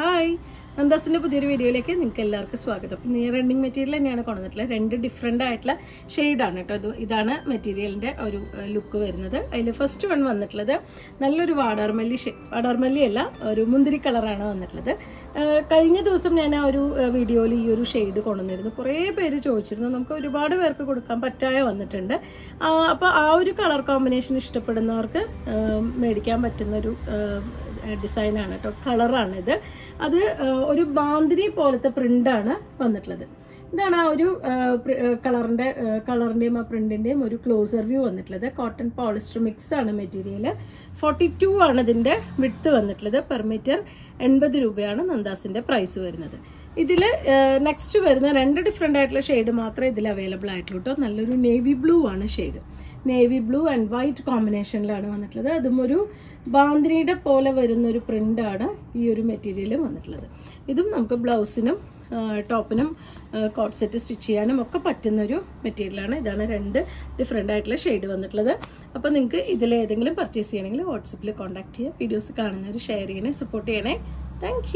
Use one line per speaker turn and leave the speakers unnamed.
Hi. നന്ദാസിന്റെ പുതിയൊരു വീഡിയോയിലേക്ക് നിങ്ങൾക്ക് എല്ലാവർക്കും സ്വാഗതം. ഇന്ന് ഈ റണ്ണിങ് മെറ്റീരിയൽ തന്നെയാണ് കൊണ്ടുവന്നിട്ടുള്ളത്. രണ്ട് ഡിഫറെന്റ് ആയിട്ടുള്ള ഷെയ്ഡാണ് കേട്ടോ. ഇതാണ് മെറ്റീരിയലിന്റെ ഒരു ലുക്ക് വരുന്നത്. അതിൽ ഫസ്റ്റ് വൺ വന്നിട്ടുള്ളത് നല്ലൊരു വാടാർമല്ലി വാടാർമല്ലി അല്ല ഒരു മുന്തിരി കളറാണ് വന്നിട്ടുള്ളത്. കഴിഞ്ഞ ദിവസം ഞാൻ ആ ഒരു വീഡിയോയിൽ ഈ ഒരു ഷെയ്ഡ് കൊണ്ടുവന്നിരുന്നു. കുറേ പേര് ചോദിച്ചിരുന്നു. നമുക്ക് ഒരുപാട് പേർക്ക് കൊടുക്കാൻ പറ്റായ വന്നിട്ടുണ്ട്. അപ്പോൾ ആ ഒരു കളർ കോമ്പിനേഷൻ ഇഷ്ടപ്പെടുന്നവർക്ക് മേടിക്കാൻ പറ്റുന്ന ഒരു ഡിസൈനാണ് കേട്ടോ. കളറാണ് ഇത് അത് ഒരു ബാന്തിനി പോലത്തെ പ്രിന്റാണ് വന്നിട്ടുള്ളത്. ഇതാണ് ആ ഒരു കളറിന്റെ കളറിന്റെയും ആ പ്രിന്റിന്റെയും ഒരു ക്ലോസർ വ്യൂ വന്നിട്ടുള്ളത്. കോട്ടൺ പോളിസ്റ്റർ മിക്സ് ആണ് മെറ്റീരിയൽ ഫോർട്ടി ടു ആണ് ഇതിന്റെ വിട്ത് വന്നിട്ടുള്ളത്. പെർ മീറ്റർ എൺപത് രൂപയാണ് നന്ദാസിന്റെ പ്രൈസ് വരുന്നത്. ഇതിൽ നെക്സ്റ്റ് വരുന്ന രണ്ട് ഡിഫറെന്റ് ആയിട്ടുള്ള ഷെയ്ഡ് മാത്രമേ ഇതിൽ അവൈലബിൾ ആയിട്ടുള്ളൂ കേട്ടോ നല്ലൊരു നേവി ബ്ലൂ ആണ് shade navy blue and white കോമ്പിനേഷനിലാണ് വന്നിട്ടുള്ളത്. അതും ഒരു ബാന്തിനിയുടെ പോലെ വരുന്ന ഒരു പ്രിന്റാണ് ഈ ഒരു മെറ്റീരിയൽ വന്നിട്ടുള്ളത്. ഇതും നമുക്ക് ബ്ലൗസിനും ടോപ്പിനും കോട്ട് സെറ്റ് സ്റ്റിച്ച് ചെയ്യാനും ഒക്കെ പറ്റുന്ന ഒരു മെറ്റീരിയലാണ്. ഇതാണ് രണ്ട് ഡിഫറെന്റ് ആയിട്ടുള്ള ഷെയ്ഡ് വന്നിട്ടുള്ളത്. അപ്പോൾ നിങ്ങൾക്ക് ഇതിലേതെങ്കിലും പർച്ചേസ് ചെയ്യണമെങ്കിൽ വാട്സപ്പിൽ കോൺടാക്ട് ചെയ്യുക. വീഡിയോസ് കാണുന്നവർ ഷെയർ ചെയ്യണേ സപ്പോർട്ട് ചെയ്യണേ. താങ്ക്